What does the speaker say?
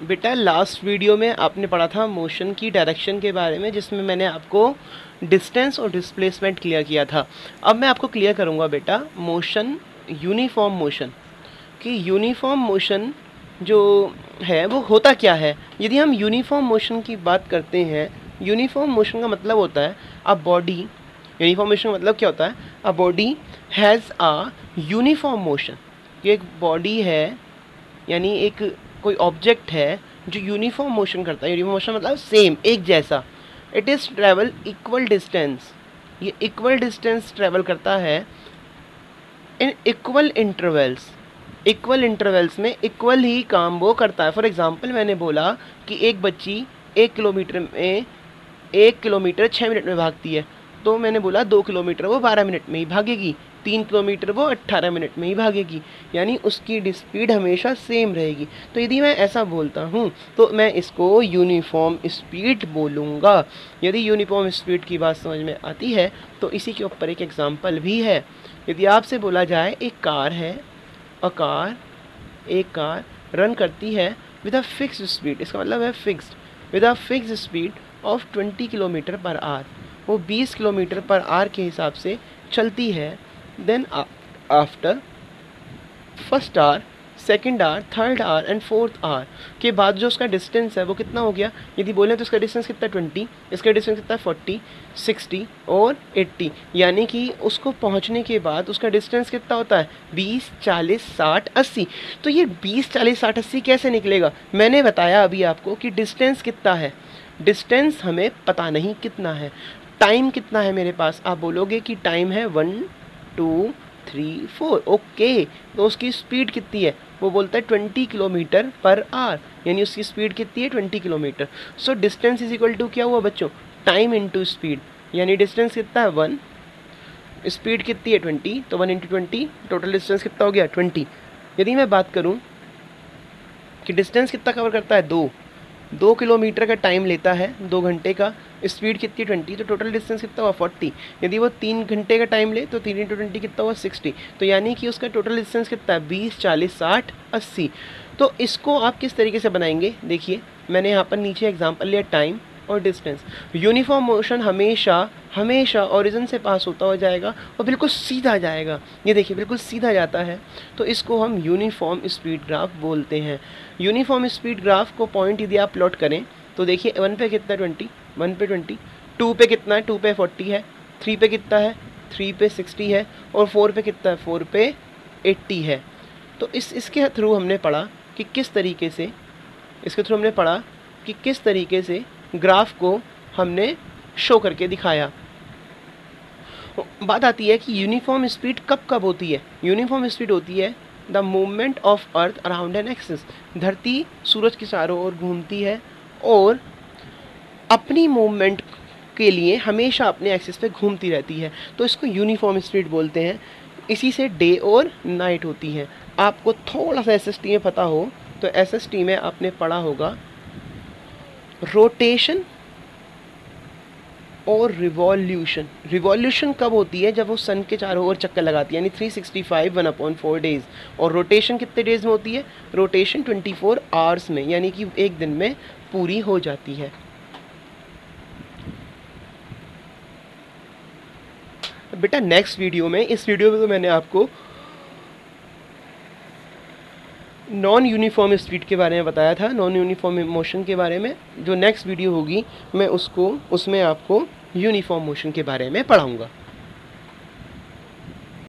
बेटा last video में आपने पढ़ा था मोशन की डायरेक्शन के बारे में, जिसमें मैंने आपको डिस्टेंस और डिस्प्लेसमेंट क्लियर किया था। अब मैं आपको क्लियर करूँगा बेटा मोशन यूनिफॉर्म मोशन कि यूनिफॉर्म मोशन जो है, वो होता क्या है? यदि हम यूनिफॉर्म मोशन की बात करते हैं यूनिफॉर्म मोशन का मतलब होता है अ बॉडी यूनिफॉर्म मोशन मतलब क्या होता है? A body has a uniform motion कि एक बॉडी है, यानी एक कोई ऑब्जेक्ट है जो यूनिफॉर्म मोशन करता है यूनिफॉर्म मोशन मतलब सेम एक जैसा। It is travel equal distance ये इक्वल डिस्टेंस ट्रेवल करता है in equal intervals equal intervals में इक्वल ही काम वो करता है। फॉर एग्जांपल मैंने बोला कि एक बच्ची एक किलोमीटर में, एक किलोमीटर छः मिनट में भागती है। तो मैंने बोला दो किलोमीटर वो बारह मिनट में ही भागेगी। तीन किलोमीटर वो अट्ठारह मिनट में ही भागेगी। यानी उसकी स्पीड हमेशा सेम रहेगी। तो यदि मैं ऐसा बोलता हूँ तो मैं इसको यूनिफॉर्म स्पीड बोलूँगा। यदि यूनिफॉर्म स्पीड की बात समझ में आती है तो इसी के ऊपर एक एग्ज़ाम्पल भी है। यदि आपसे बोला जाए, एक कार है अ कार एक कार रन करती है विद अ फिक्स स्पीड इसका मतलब है fixed with a fix speed of 20 kilometre per hour वो 20 किलोमीटर पर आर के हिसाब से चलती है। Then after first hour second hour third hour and fourth hour के बाद जो उसका डिस्टेंस है, वो कितना हो गया? यदि बोले तो इसका डिस्टेंस कितना? ट्वेंटी इसका डिस्टेंस कितना? फोर्टी सिक्सटी और एट्टी यानी कि उसको पहुँचने के बाद उसका डिस्टेंस कितना होता है? बीस, चालीस, साठ, अस्सी। तो ये बीस, चालीस, साठ, अस्सी कैसे निकलेगा? मैंने बताया अभी आपको कि डिस्टेंस कितना है। डिस्टेंस हमें पता नहीं कितना है। टाइम कितना है मेरे पास? आप बोलोगे कि टाइम है one two three four okay तो उसकी स्पीड कितनी है? वो बोलता है ट्वेंटी किलोमीटर पर आर यानी उसकी स्पीड कितनी है? Twenty kilometre so distance is equal to क्या हुआ बच्चों? टाइम इंटू स्पीड यानी डिस्टेंस कितना है? वन स्पीड कितनी है? ट्वेंटी तो one into twenty total distance कितना हो गया? ट्वेंटी यदि मैं बात करूँ कि डिस्टेंस कितना कवर करता है? दो. दो किलोमीटर का टाइम लेता है, दो घंटे का स्पीड कितनी? ट्वेंटी तो टोटल डिस्टेंस कितना हुआ? फोर्टी यदि वो तीन घंटे का टाइम ले तो तीन इंटू ट्वेंटी कितना हुआ? सिक्सटी तो यानी कि उसका टोटल डिस्टेंस कितना? है बीस, चालीस, साठ, अस्सी. तो इसको आप किस तरीके से बनाएँगे? देखिए, मैंने यहाँ पर नीचे एग्ज़ाम्पल लिया टाइम और डिस्टेंस यूनिफॉर्म मोशन हमेशा हमेशा ओरिजिन से पास होता हो जाएगा और बिल्कुल सीधा जाएगा। ये देखिए, बिल्कुल सीधा जाता है। तो इसको हम यूनिफॉर्म स्पीड ग्राफ बोलते हैं। यूनिफॉर्म स्पीड ग्राफ को पॉइंट यदि आप प्लॉट करें तो देखिए वन पे कितना ट्वेंटी वन पे ट्वेंटी टू पे कितना है? टू पे फोर्टी है थ्री पे कितना है? थ्री पे सिक्सटी है और फोर पे कितना है? फोर पे एट्टी है। तो इस, इसके थ्रू हमने पढ़ा कि किस तरीके से, इसके थ्रू हमने पढ़ा कि किस तरीके से ग्राफ को हमने शो करके दिखाया। बात आती है कि यूनिफॉर्म स्पीड कब कब होती है? यूनिफॉर्म स्पीड होती है the movement of earth around an axis धरती सूरज के चारों ओर घूमती है और अपनी मूवमेंट के लिए हमेशा अपने एक्सिस पे घूमती रहती है। तो इसको यूनिफॉर्म स्पीड बोलते हैं। इसी से डे और नाइट होती है। आपको थोड़ा सा एसएसटी में पता हो तो एसएसटी में आपने पढ़ा होगा रोटेशन और रिवॉल्यूशन रिवॉल्यूशन कब होती है? जब वो सन के चारों ओर चक्कर लगाती है, यानी 365 वन अपॉन फोर डेज़ और रोटेशन कितने डेज़ में होती है? रोटेशन 24 आवर्स में, यानी कि एक दिन में पूरी हो जाती है. बेटा नेक्स्ट वीडियो में, इस वीडियो में तो मैंने आपको नॉन यूनिफॉर्म स्पीड के बारे में बताया था नॉन यूनिफॉर्म मोशन के बारे में. जो नेक्स्ट वीडियो होगी, मैं उसको, उसमें आपको यूनिफॉर्म मोशन के बारे में पढ़ाऊँगा।